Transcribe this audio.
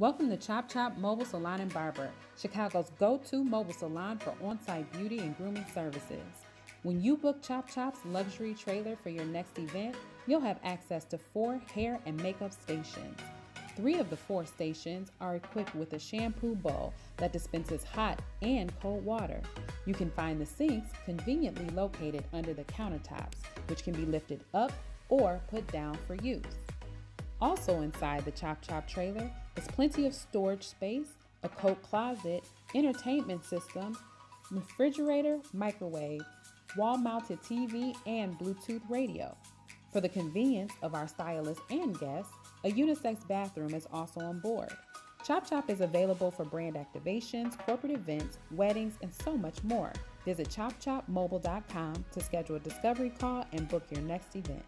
Welcome to Chop Chop Mobile Salon and Barber, Chicago's go to mobile salon for on site beauty and grooming services. When you book Chop Chop's luxury trailer for your next event, you'll have access to four hair and makeup stations. Three of the four stations are equipped with a shampoo bowl that dispenses hot and cold water. You can find the sinks conveniently located under the countertops, which can be lifted up or put down for use. Also inside the Chop Chop trailer is plenty of storage space, a coat closet, entertainment system, refrigerator, microwave, wall mounted TV, and Bluetooth radio. For the convenience of our stylists and guests, a unisex bathroom is also on board. Chop Chop is available for brand activations, corporate events, weddings, and so much more. Visit chopchopmobile.com to schedule a discovery call and book your next event.